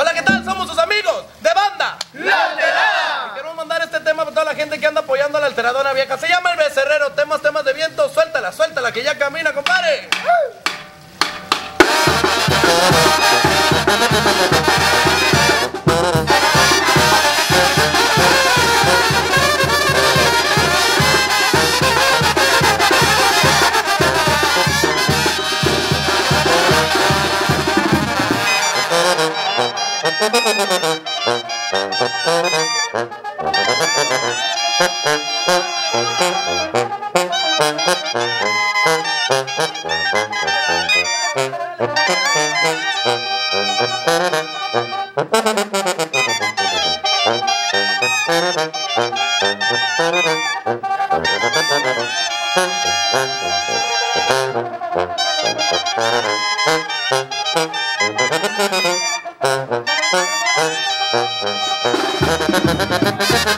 Hola, ¿qué tal? Somos sus amigos de banda. La Alterada. Queremos mandar este tema para toda la gente que anda apoyando a la alteradora vieja. Se llama El Becerrero. Temas, temas de viento. Suéltala, suéltala, que ya camina, compadre. Ha ha ha ha ha!